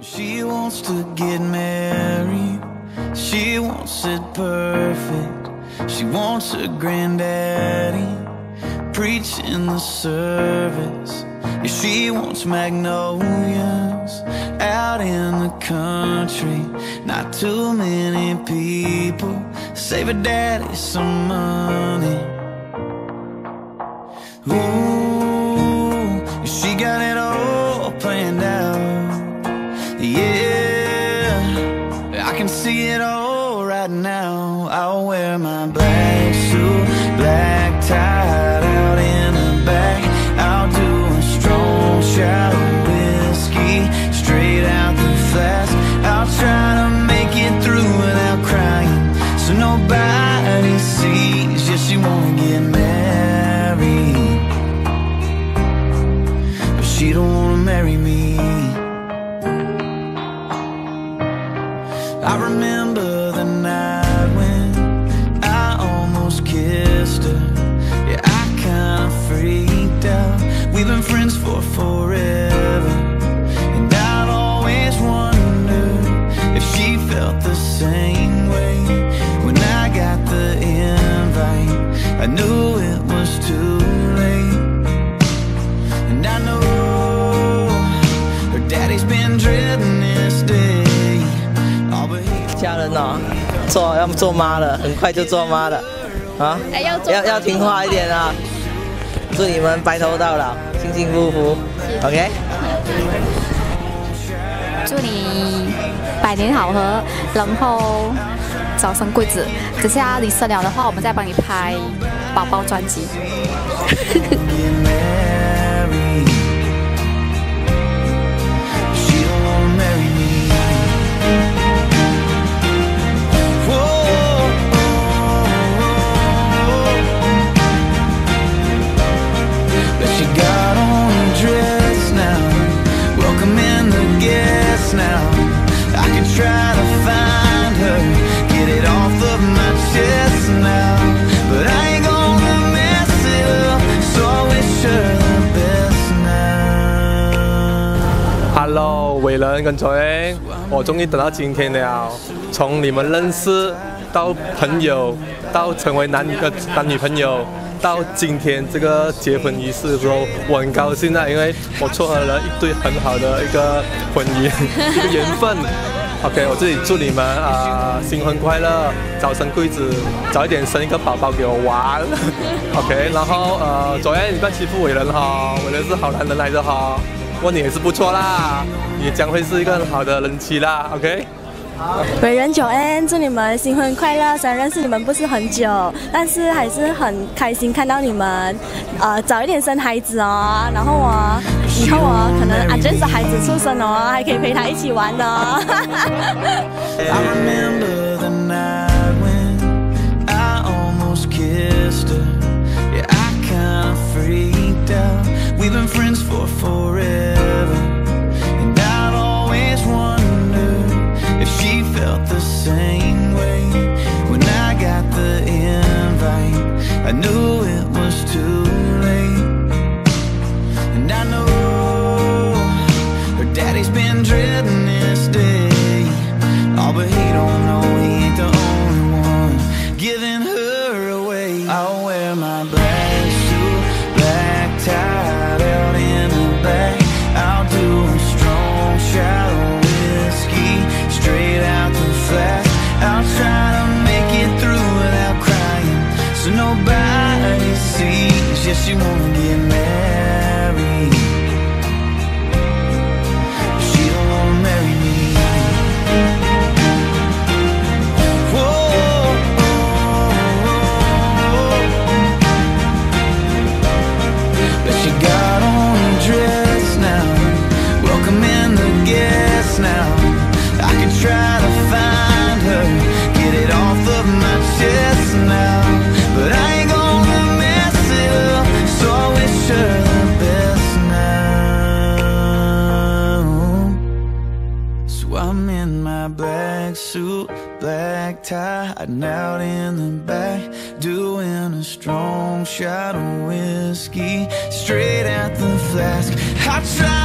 She wants to get married. She wants it perfect. She wants a granddaddy preaching the service. She wants magnolias out in the country. Not too many people save her daddy some money. Ooh, I'll wear my black 做妈了，很快就做妈了，啊，哎要要要听话一点啊！祝你们白头到老，幸幸福福，OK？祝你百年好合，然后早生贵子。等下你生了的话，我们再帮你拍宝宝专辑。Hello，伟人跟卓恩，我终于等到今天了。从你们认识到朋友，到成为男女呃男女朋友，到今天这个结婚仪式的时候，我很高兴啊，因为我撮合了一对很好的一个婚姻，一个缘分。OK，我这里祝你们啊、新婚快乐，早生贵子，早一点生一个宝宝给我玩。OK，然后呃，左燕你不要欺负伟人哈，伟人是好男人来的哈，问你也是不错啦，也将会是一个很好的人妻啦。OK。伟人九恩，祝你们新婚快乐！虽然认识你们不是很久，但是还是很开心看到你们，呃，早一点生孩子哦。然后我以后我可能啊，真是孩子出生哦，还可以陪他一起玩哦。We've been friends for forever. And I'd always wondered if she felt the same way. When I got the invite, I knew it was too late. And I know her daddy's been dreading I try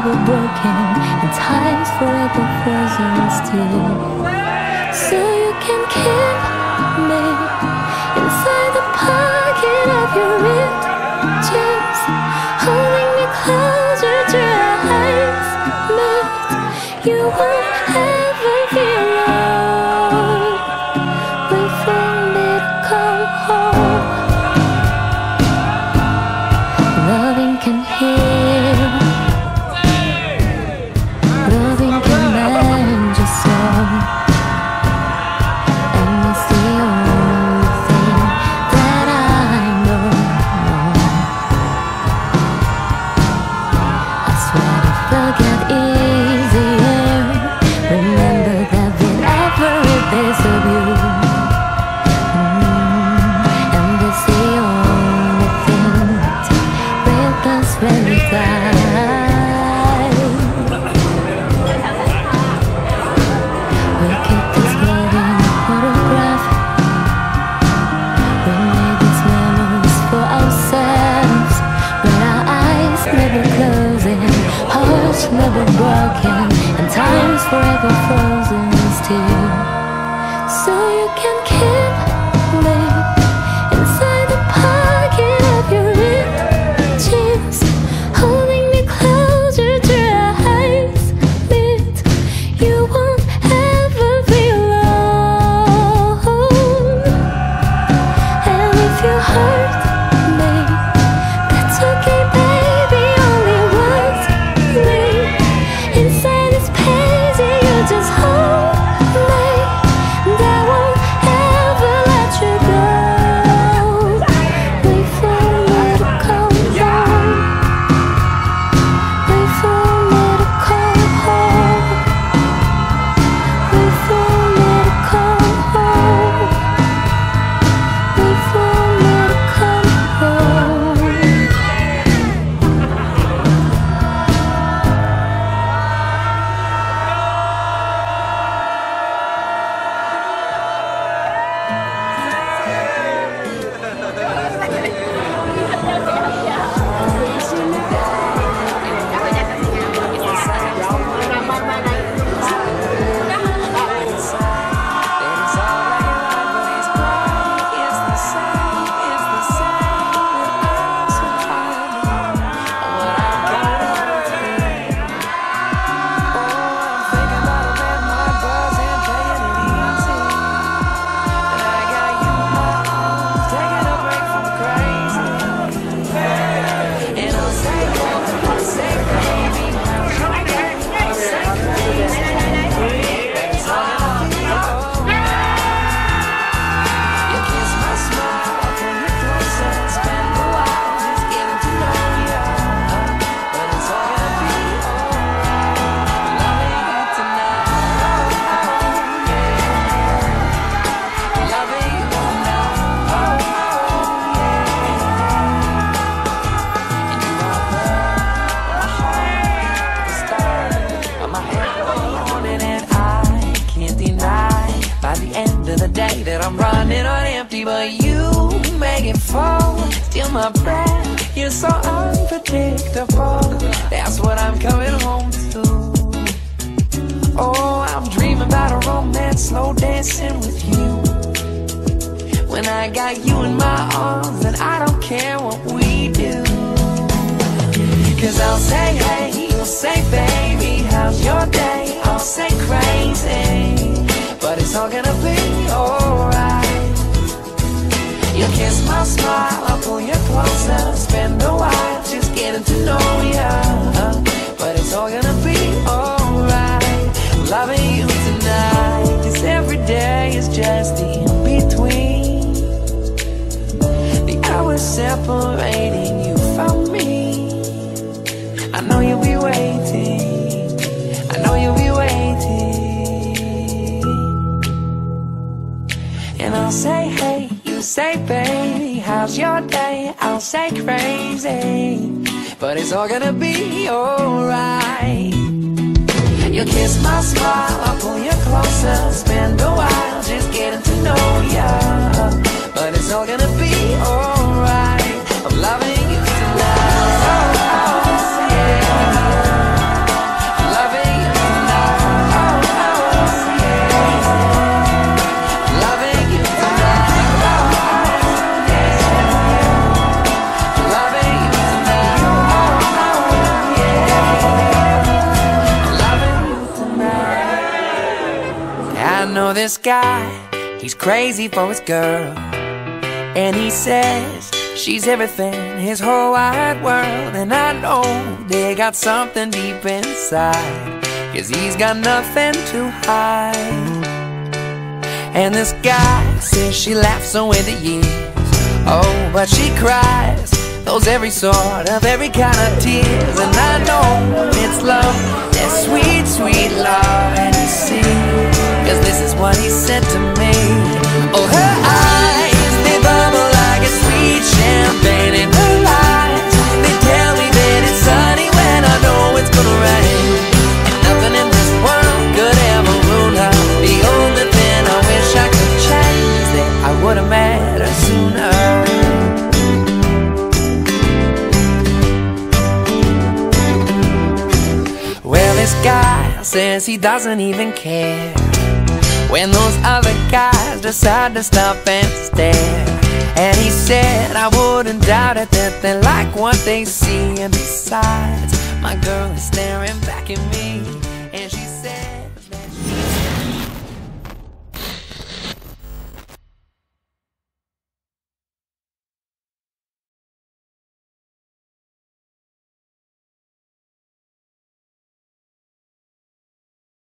forever broken and time's forever frozen still. So you can keep me inside the pocket of your ripped jeans, holding me closer to your eyes, mate. You won't. Never broken, and time's forever frozen still. So you can You're so unpredictable. That's what I'm coming home to. Oh, I'm dreaming about a romance, slow dancing with you. When I got you in my arms, and I don't care what we do. Cause I'll say, hey, you'll say, baby, how's your day? I'll say crazy, but it's all gonna be alright. You'll kiss my smile, I'll pull you closer, spend a while just getting to know ya. But it's all gonna be alright. Loving you tonight, cause every day is just the in between. The hours separating you from me. I know you'll be waiting. I know you'll be waiting. And I'll say, hey, you say, baby, how's your day? I'll say crazy, but it's all gonna be alright. You'll kiss my smile, I'll pull you closer, spend a while just getting to know ya. But it's all gonna be alright. This guy, he's crazy for his girl. And he says she's everything, his whole wide world. And I know they got something deep inside, cause he's got nothing to hide. And this guy says she laughs away the years. Oh, but she cries those every sort of every kind of tears. And I know it's love, that sweet, sweet love. And you see, cause this is what he said to me. Oh, her eyes, they bubble like a sweet champagne in her eyes. They tell me that it's sunny when I know it's gonna rain. And nothing in this world could ever ruin her. The only thing I wish I could change is that I would have met her sooner. Well, this guy says he doesn't even care. When those other guys decide to stop and stare. And he said, I wouldn't doubt it that they like what they see. And besides, my girl is staring back at me.